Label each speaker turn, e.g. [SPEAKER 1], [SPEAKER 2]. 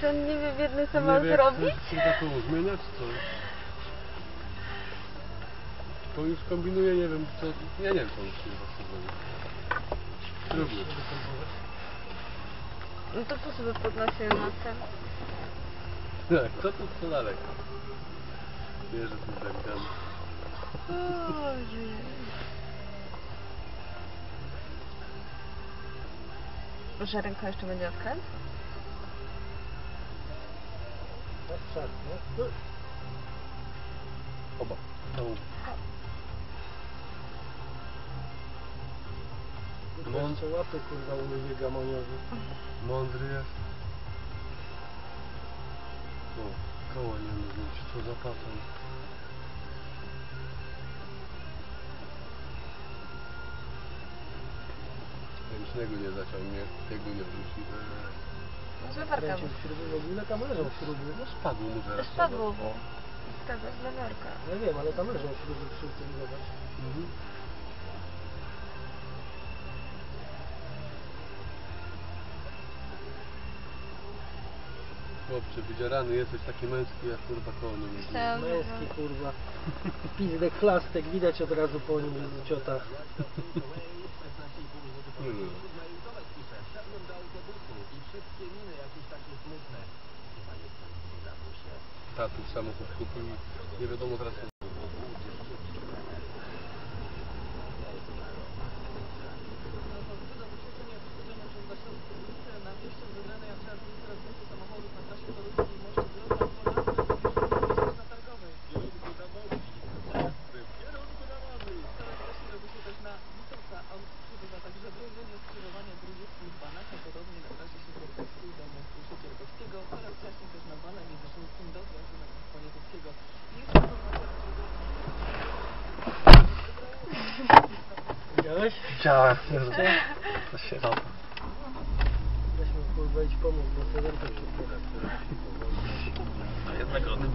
[SPEAKER 1] Czy on nie wie biedny co ma
[SPEAKER 2] wie,
[SPEAKER 1] zrobić?
[SPEAKER 2] się taką zmieniać, co? To już kombinuje, nie wiem co... Ja nie wiem co on tym właśnie zrobi. Trudno.
[SPEAKER 1] No to po co by podnosiły matę?
[SPEAKER 2] Tak, co tu, co dalej? Bierze ten dragdan.
[SPEAKER 1] Boże. Że ręka jeszcze będzie odkręcać?
[SPEAKER 3] Tak, tak, no.
[SPEAKER 2] Oba.
[SPEAKER 3] Kurwa,
[SPEAKER 2] No.
[SPEAKER 3] jeszcze łapy kurwa umyje gamoniowi.
[SPEAKER 2] Mądry jest. O, koła nie mówić, co za patent. Ręcznego nie zaciągnie, tego nie wrzuci.
[SPEAKER 1] No zlewarka
[SPEAKER 3] Kręcił śruby, w ogóle tam leżą śruby.
[SPEAKER 2] No spadło mu teraz.
[SPEAKER 1] Spadło mu. Zgadza, zlewarka.
[SPEAKER 3] Ja wiem, ale tam leżą śruby przy tym, zobacz.
[SPEAKER 2] Mhm. Chłopcze, wydzierany jesteś taki męski, jak kurwa koło nie
[SPEAKER 1] że...
[SPEAKER 3] Męski kurwa. Pizdek chlastek, widać od razu po nim, że z ciota.
[SPEAKER 2] Ta tu samochód kupili, nie wiadomo teraz
[SPEAKER 3] Widziałeś?
[SPEAKER 2] Widziałem, to się robi.
[SPEAKER 3] Weźmy kurwa idź pomóc, bo Sewerka się
[SPEAKER 2] Jednego mi